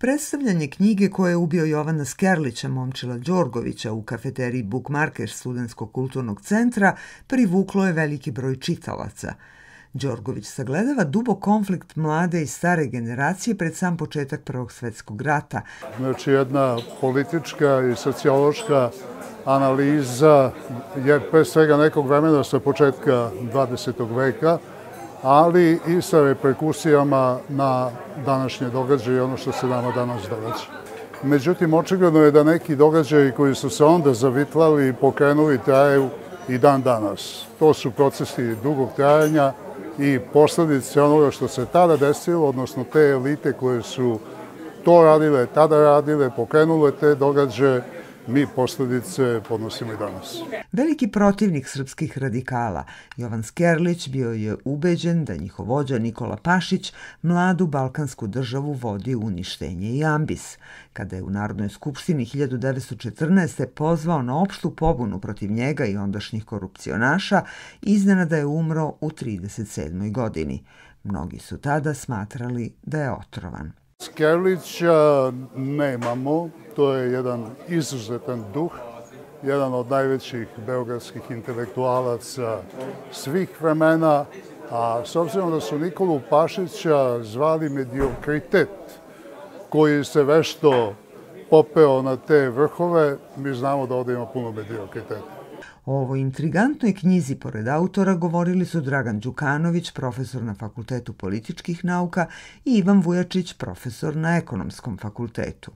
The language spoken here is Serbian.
Predstavljanje knjige koje je ubio Jovana Skerlića Momčila Đorgovića u kafeteriji Bookmarker Studenskog kulturnog centra privuklo je veliki broj čitalaca. Đorgović sagledava dubok konflikt mlade i stare generacije pred sam početak Prvog svetskog rata. Znači jedna politička i sociološka analiza je pre svega nekog vremena sa početka 20. veka, ali i sa reperkusijama na današnje događaje i ono što se nama danas događa. Međutim, očigledno je da neki događaji koji su se onda zavitlali i pokrenuli traju i dan danas. To su procesi dugog trajanja i posledice onoga što se tada desilo, odnosno te elite koje su to radile, tada radile, pokrenule te događaje, mi posledice podnosimo i danas. Veliki protivnik srpskih radikala, Jovan Skerlić bio je ubeđen da njihov vođa Nikola Pašić mladu balkansku državu vodi uništenje i ambis. Kada je u Narodnoj skupštini 1914. pozvao na opštu pobunu protiv njega i ondašnjih korupcionaša, iznenada je umro u 37. godini. Mnogi su tada smatrali da je otrovan. Skerlića nemamo, to je jedan izuzetan duh, jedan od najvećih beogradskih intelektualaca svih vremena, a s obzirom da su Nikolu Pašića zvali mediokritet, koji se vešto popeo na te vrhove, mi znamo da ovde ima puno mediokriteta. O ovoj intrigantnoj knjizi, pored autora, govorili su Dragan Đukanović, profesor na Fakultetu političkih nauka i Ivan Vujačić, profesor na Ekonomskom fakultetu.